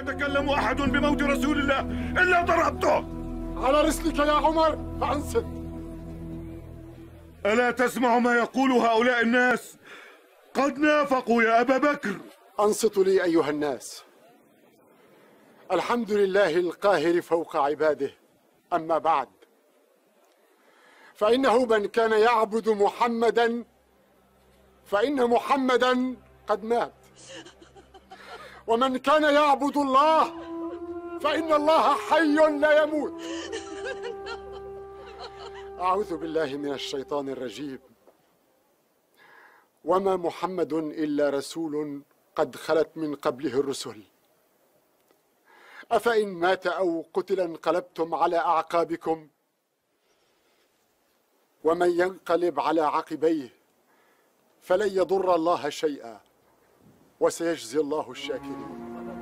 يتكلم أحد بموت رسول الله إلا ضربته على رسلك يا عمر فأنصت. ألا تسمع ما يقول هؤلاء الناس؟ قد نافقوا يا أبا بكر. أنصتوا لي أيها الناس. الحمد لله القاهر فوق عباده أما بعد. فإنه من كان يعبد محمدا فإن محمدا قد مات. ومن كان يعبد الله فإن الله حي لا يموت. أعوذ بالله من الشيطان الرجيم. وما محمد إلا رسول قد خلت من قبله الرسل. أفإن مات أو قتل انقلبتم على أعقابكم. ومن ينقلب على عقبيه فلن يضر الله شيئا. وسيجزي الله الشاكرين.